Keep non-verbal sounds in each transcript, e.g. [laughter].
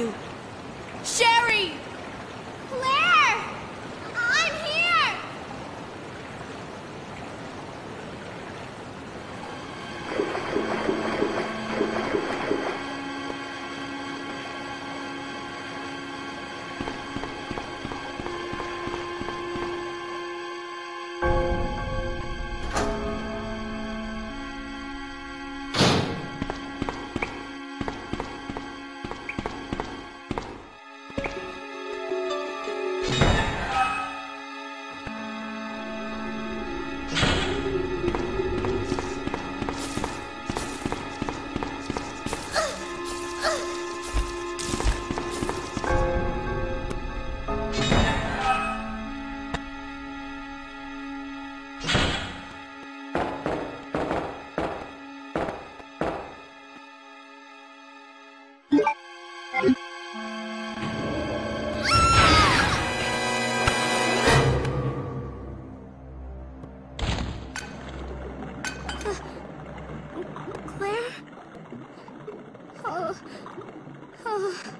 Sherry? You? Sherry! Claire! Oh. [laughs]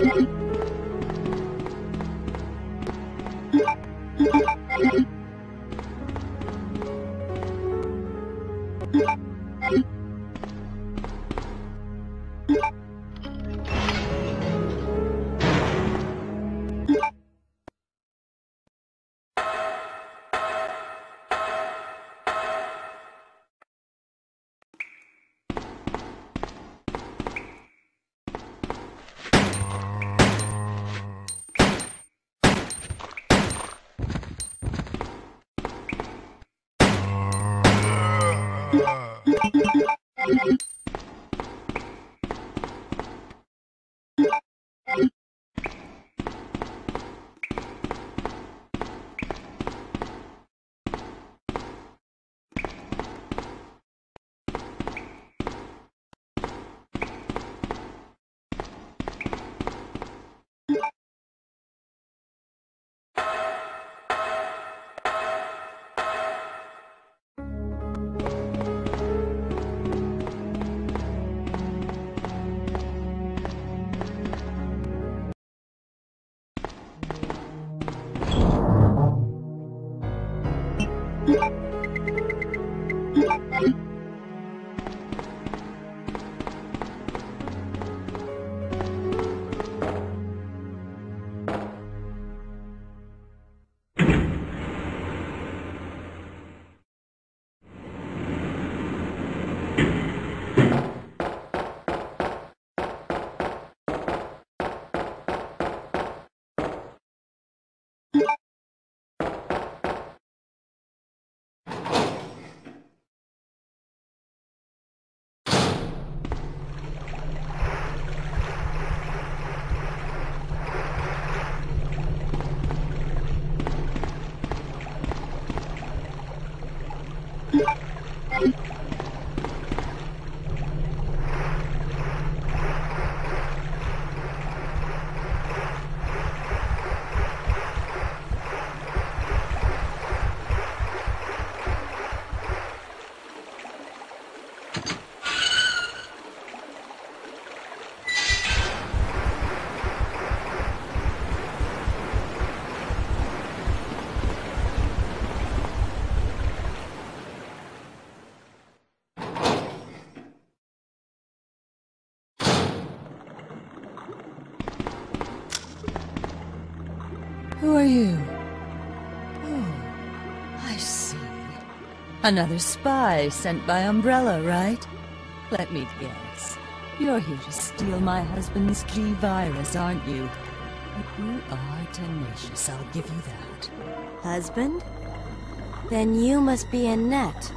Thank you. Who are you? Oh, I see. Another spy sent by Umbrella, right? Let me guess. You're here to steal my husband's G-Virus, aren't you? But you are tenacious, I'll give you that. Husband? Then you must be Annette.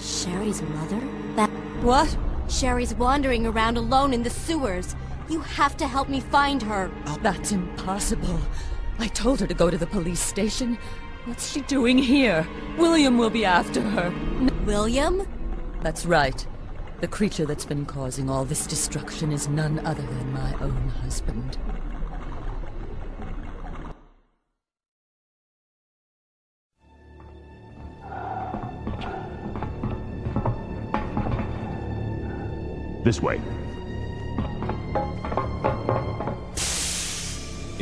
Sherry's mother? That What? Sherry's wandering around alone in the sewers. You have to help me find her. Oh, that's impossible. I told her to go to the police station. What's she doing here? William will be after her. N- William? That's right. The creature that's been causing all this destruction is none other than my own husband. This way.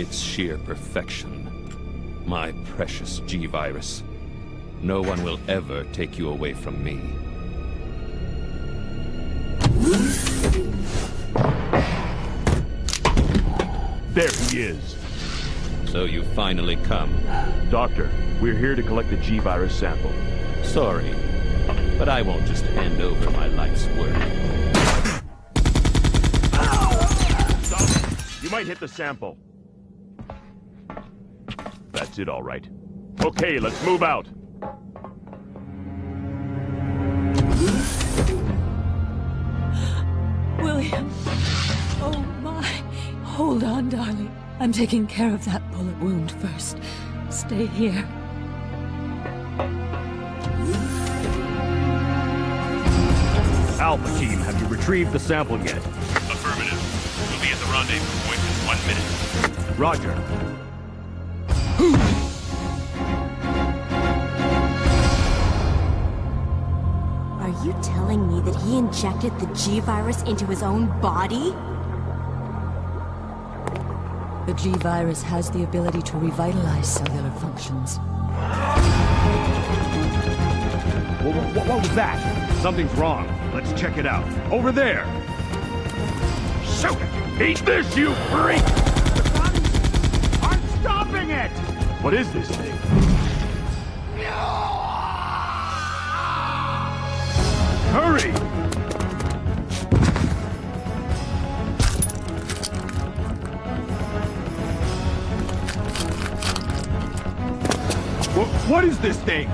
It's sheer perfection. My precious G-Virus. No one will ever take you away from me. There he is. So you finally come. Doctor, we're here to collect the G-Virus sample. Sorry, but I won't just hand over my life's work. You might hit the sample. That's it, all right. Okay, let's move out. William! Oh my! Hold on, darling. I'm taking care of that bullet wound first. Stay here. Alpha team, have you retrieved the sample yet? Affirmative. We'll be at the rendezvous point in one minute. Roger. Are you telling me that he injected the G-Virus into his own body? The G-Virus has the ability to revitalize cellular functions. What, what, what was that? Something's wrong. Let's check it out. Over there! Shoot it! Eat this, you freak! I'm stopping it! What is this thing? Hurry! Wha- what is this thing?